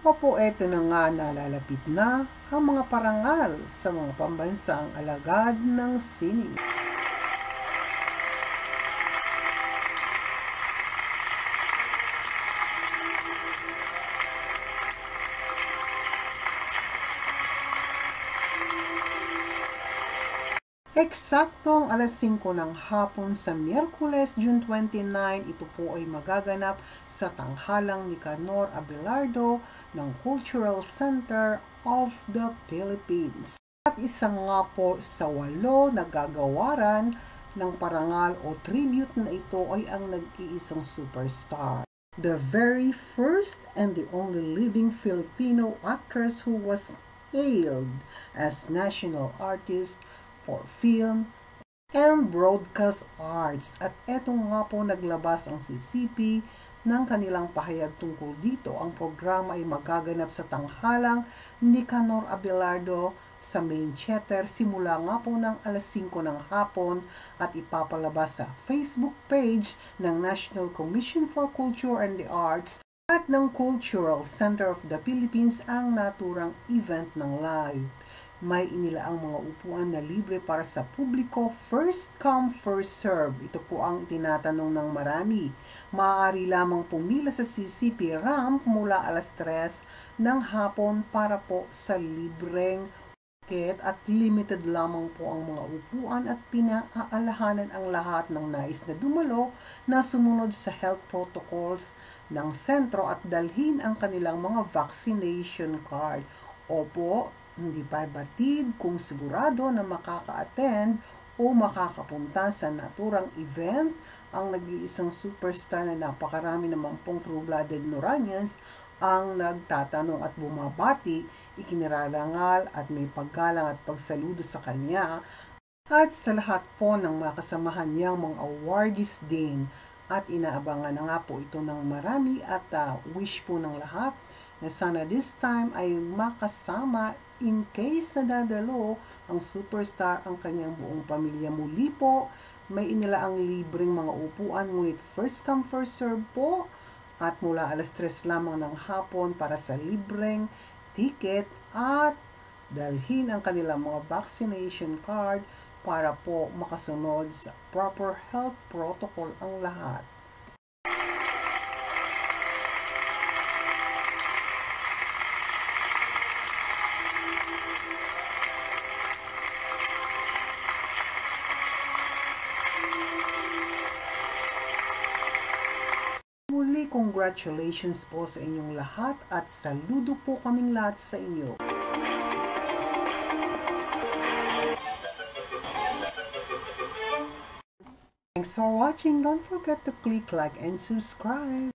Opo, eto na nga nalalapit na ang mga parangal sa mga pambansang alagad ng sining. Eksaktong alas 5 ng hapon sa Miyerkules, June 29, ito po ay magaganap sa tanghalang ni Canor Abelardo ng Cultural Center of the Philippines. At isa nga po sa walo na gagawaran ng parangal o tribute na ito ay ang nag-iisang superstar. The very first and the only living Filipino actress who was hailed as national artist for Film and Broadcast Arts. At eto nga po naglabas ang CCP ng kanilang pahayag tungkol dito. Ang programa ay magaganap sa tanghalang ni Canor Abelardo sa main chatter simula nga po ng alas 5 ng hapon at ipapalabas sa Facebook page ng National Commission for Culture and the Arts at ng Cultural Center of the Philippines ang naturang event ng live may inilaang mga upuan na libre para sa publiko, first come, first serve. Ito po ang tinatanong ng marami. Maaari lamang pumila sa CCP ramp mula alas 3 ng hapon para po sa libreng ticket at limited lamang po ang mga upuan at pinaaalahanan ang lahat ng nais na dumalo na sumunod sa health protocols ng sentro at dalhin ang kanilang mga vaccination card. Opo, hindi pa batid kung sigurado na makaka-attend o makakapunta sa naturang event. Ang nag-iisang superstar na napakarami naman pong true-blooded Noranians ang nagtatanong at bumabati, ikinirarangal at may paggalang at pagsaludo sa kanya. At sa lahat po ng mga kasamahan niyang mga awardees din. At inaabangan na nga po ito ng marami at uh, wish po ng lahat na sana this time ay makasama in case na dadalo ang superstar ang kanyang buong pamilya muli po. May inila ang libreng mga upuan ngunit first come first serve po at mula alas 3 lamang ng hapon para sa libreng ticket at dalhin ang kanilang mga vaccination card para po makasunod sa proper health protocol ang lahat. Congratulations po sa inyong lahat at saludo po kaming lahat sa inyo. Thanks for watching. Don't forget to click like and subscribe.